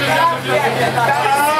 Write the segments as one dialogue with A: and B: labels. A: Caralho!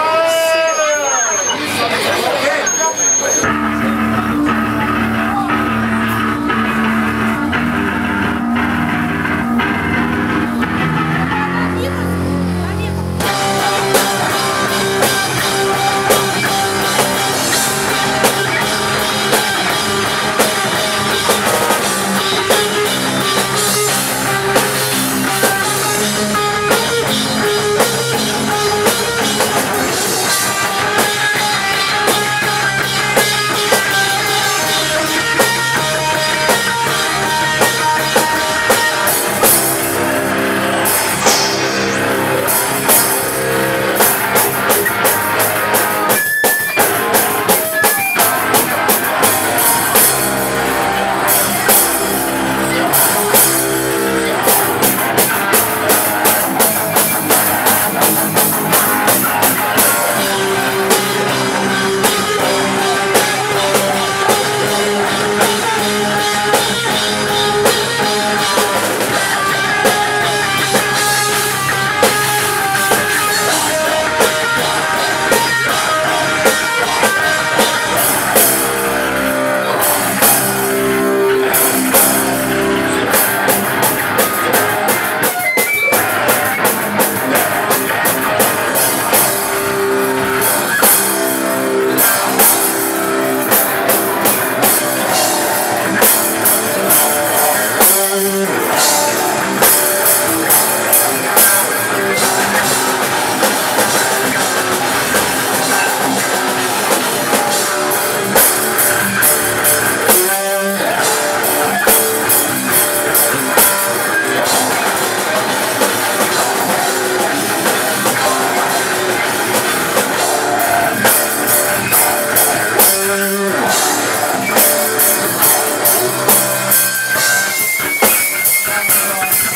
B: Thank you.